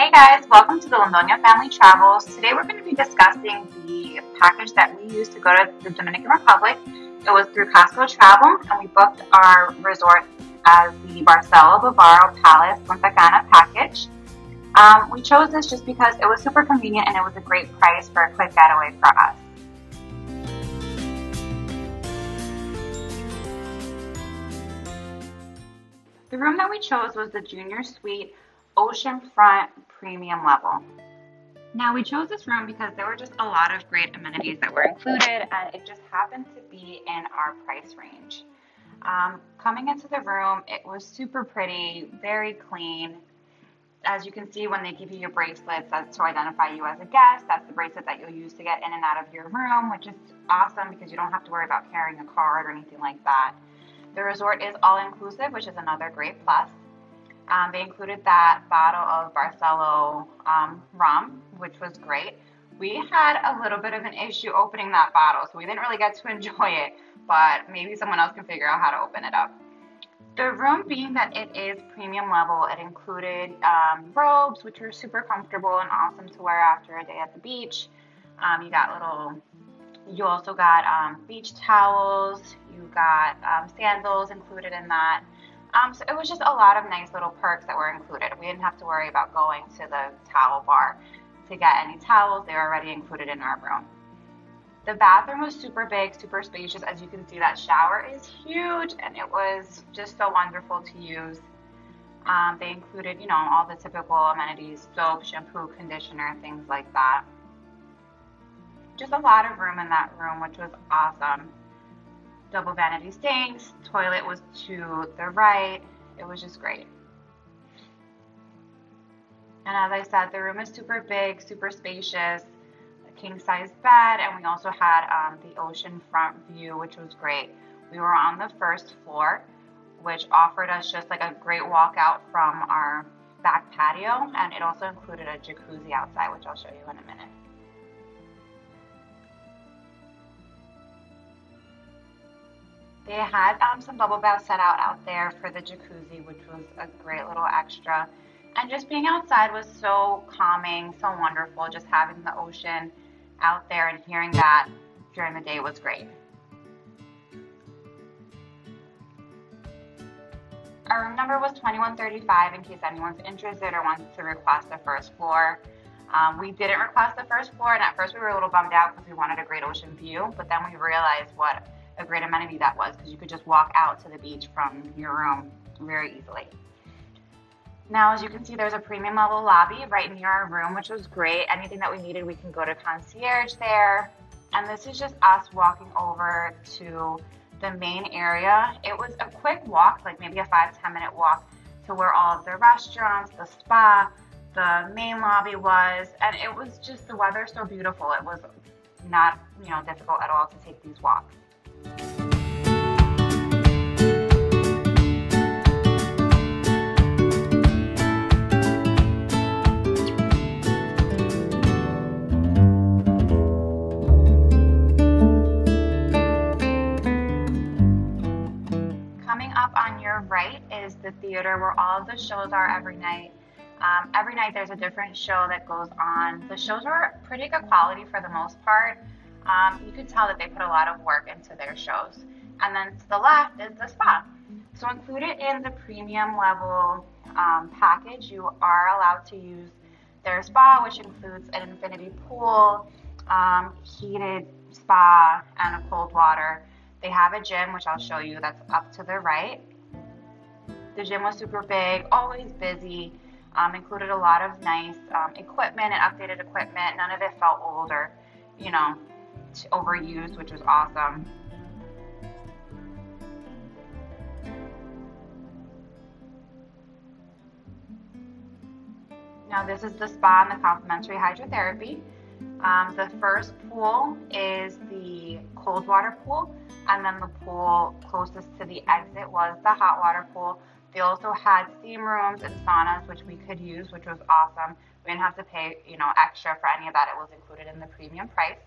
Hey guys, welcome to the Londono Family Travels. Today we're going to be discussing the package that we used to go to the Dominican Republic. It was through Costco Travel and we booked our resort as the Barcelo Bavaro Palace Punta Cana package. Um, we chose this just because it was super convenient and it was a great price for a quick getaway for us. The room that we chose was the Junior Suite Oceanfront Premium Level. Now we chose this room because there were just a lot of great amenities that were included and it just happened to be in our price range. Um, coming into the room, it was super pretty, very clean. As you can see, when they give you your bracelets, that's to identify you as a guest. That's the bracelet that you'll use to get in and out of your room, which is awesome because you don't have to worry about carrying a card or anything like that. The resort is all inclusive, which is another great plus. Um, they included that bottle of Barcelo um, rum, which was great. We had a little bit of an issue opening that bottle, so we didn't really get to enjoy it, but maybe someone else can figure out how to open it up. The room being that it is premium level, it included um, robes, which were super comfortable and awesome to wear after a day at the beach. Um, you got little, you also got um, beach towels, you got um, sandals included in that. Um, so it was just a lot of nice little perks that were included. We didn't have to worry about going to the towel bar to get any towels. They were already included in our room. The bathroom was super big, super spacious. As you can see, that shower is huge and it was just so wonderful to use. Um, they included, you know, all the typical amenities, soap, shampoo, conditioner, things like that. Just a lot of room in that room, which was awesome double vanity sinks, toilet was to the right. It was just great. And as I said, the room is super big, super spacious, a king size bed, and we also had um, the ocean front view, which was great. We were on the first floor, which offered us just like a great walkout from our back patio, and it also included a jacuzzi outside, which I'll show you in a minute. They had um, some bubble baths set out out there for the jacuzzi, which was a great little extra. And just being outside was so calming, so wonderful. Just having the ocean out there and hearing that during the day was great. Our room number was 2135 in case anyone's interested or wants to request the first floor. Um, we didn't request the first floor, and at first we were a little bummed out because we wanted a great ocean view, but then we realized what a great amenity that was because you could just walk out to the beach from your room very easily. Now, as you can see, there's a premium level lobby right near our room, which was great. Anything that we needed, we can go to concierge there. And this is just us walking over to the main area. It was a quick walk, like maybe a five, 10 minute walk to where all of the restaurants, the spa, the main lobby was. And it was just the weather so beautiful. It was not, you know, difficult at all to take these walks. Coming up on your right is the theater where all of the shows are every night. Um, every night there's a different show that goes on. The shows are pretty good quality for the most part um, you could tell that they put a lot of work into their shows. And then to the left is the spa. So included in the premium level um, package, you are allowed to use their spa, which includes an infinity pool, um, heated spa, and a cold water. They have a gym, which I'll show you, that's up to the right. The gym was super big, always busy, um, included a lot of nice um, equipment and updated equipment. None of it felt old or, you know, overused, which was awesome. Now this is the spa and the complimentary hydrotherapy. Um, the first pool is the cold water pool, and then the pool closest to the exit was the hot water pool. They also had steam rooms and saunas, which we could use, which was awesome. We didn't have to pay, you know, extra for any of that. It was included in the premium price.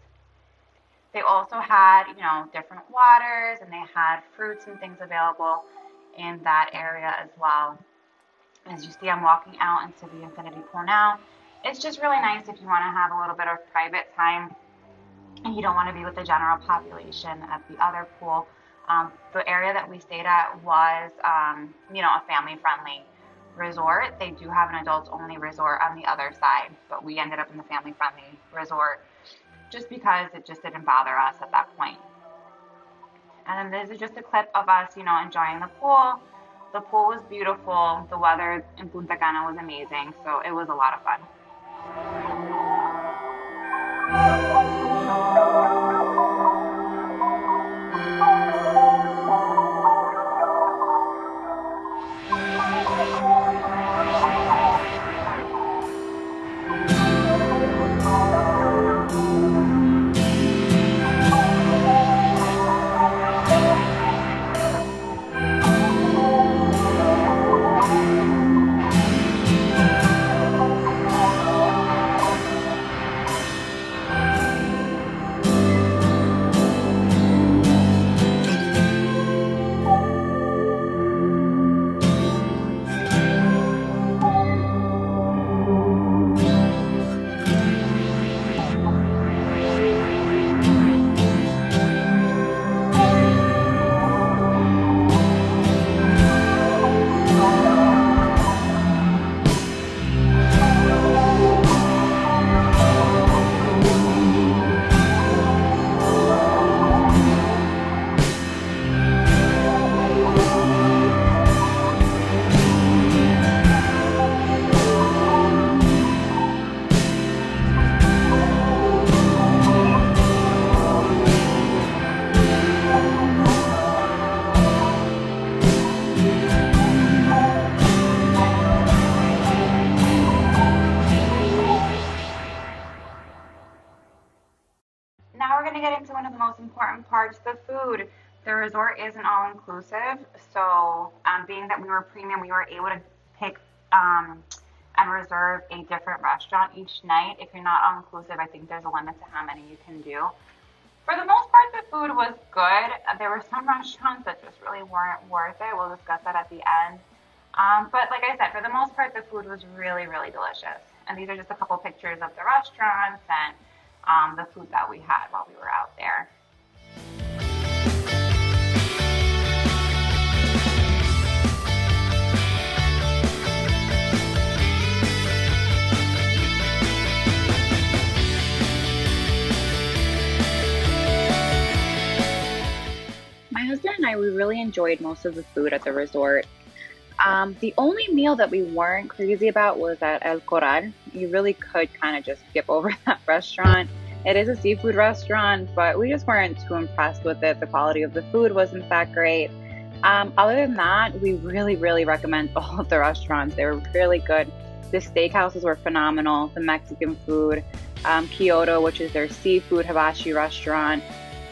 They also had, you know, different waters and they had fruits and things available in that area as well. As you see, I'm walking out into the infinity pool now. It's just really nice if you want to have a little bit of private time and you don't want to be with the general population at the other pool. Um, the area that we stayed at was, um, you know, a family friendly resort. They do have an adults only resort on the other side, but we ended up in the family friendly resort just because it just didn't bother us at that point. And then this is just a clip of us, you know, enjoying the pool. The pool was beautiful. The weather in Punta Cana was amazing. So it was a lot of fun. Resort isn't all inclusive, so um, being that we were premium, we were able to pick um, and reserve a different restaurant each night. If you're not all inclusive, I think there's a limit to how many you can do. For the most part, the food was good. There were some restaurants that just really weren't worth it. We'll discuss that at the end. Um, but like I said, for the most part, the food was really, really delicious. And these are just a couple pictures of the restaurants and um, the food that we had while we were out there. Husband and I, we really enjoyed most of the food at the resort. Um, the only meal that we weren't crazy about was at El Coral. You really could kind of just skip over that restaurant. It is a seafood restaurant, but we just weren't too impressed with it. The quality of the food wasn't that great. Um, other than that, we really, really recommend all of the restaurants. They were really good. The steakhouses were phenomenal. The Mexican food, um, Kyoto, which is their seafood hibachi restaurant,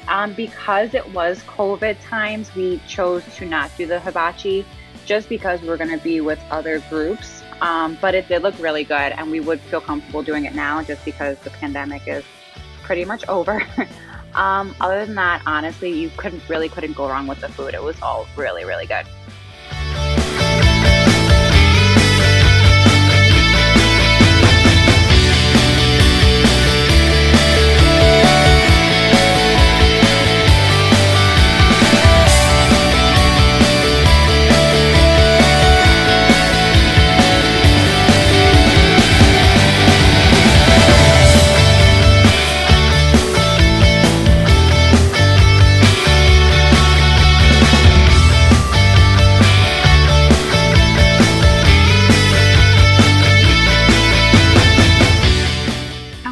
um, because it was COVID times, we chose to not do the hibachi just because we are going to be with other groups. Um, but it did look really good, and we would feel comfortable doing it now just because the pandemic is pretty much over. um, other than that, honestly, you couldn't really couldn't go wrong with the food. It was all really, really good.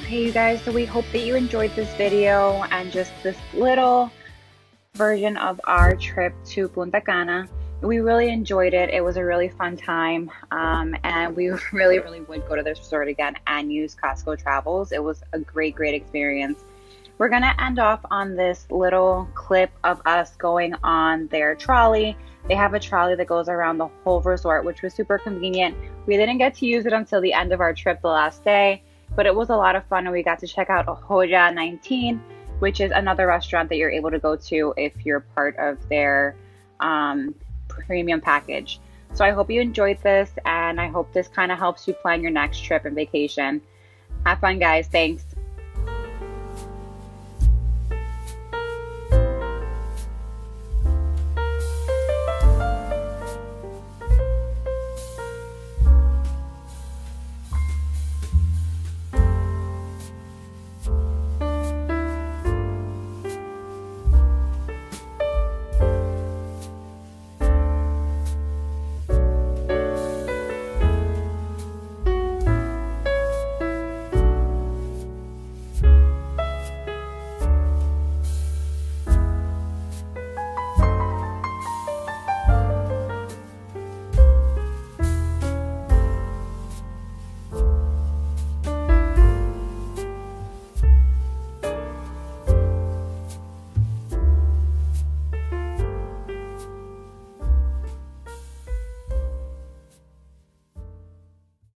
Guys, so we hope that you enjoyed this video and just this little version of our trip to Punta Cana. We really enjoyed it. It was a really fun time. Um, and we really, really would go to this resort again and use Costco Travels. It was a great, great experience. We're going to end off on this little clip of us going on their trolley. They have a trolley that goes around the whole resort, which was super convenient. We didn't get to use it until the end of our trip the last day but it was a lot of fun and we got to check out Joya 19, which is another restaurant that you're able to go to if you're part of their um, premium package. So I hope you enjoyed this and I hope this kind of helps you plan your next trip and vacation. Have fun, guys. Thanks.